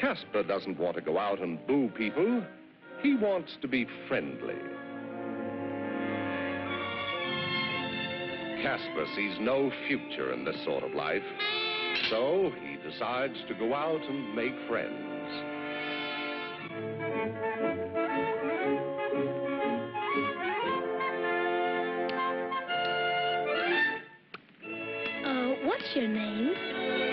Casper doesn't want to go out and boo people. He wants to be friendly. Casper sees no future in this sort of life. So he decides to go out and make friends. Uh, what's your name?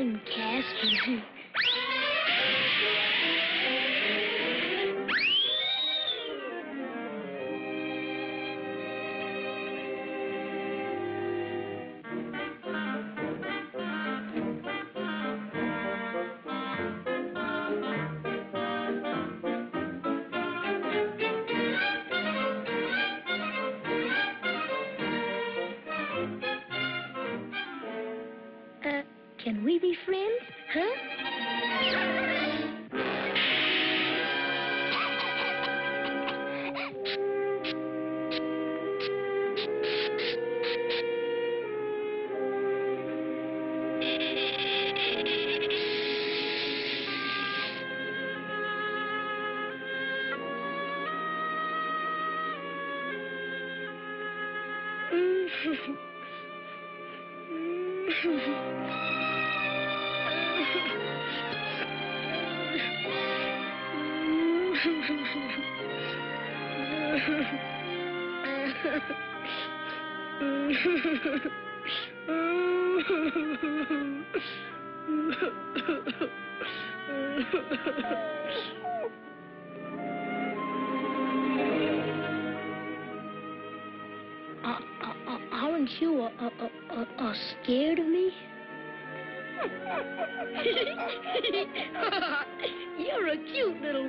Time cash भी can we be friends? Huh? Uh, aren't you uh, uh, uh, uh, scared of me? You're a cute little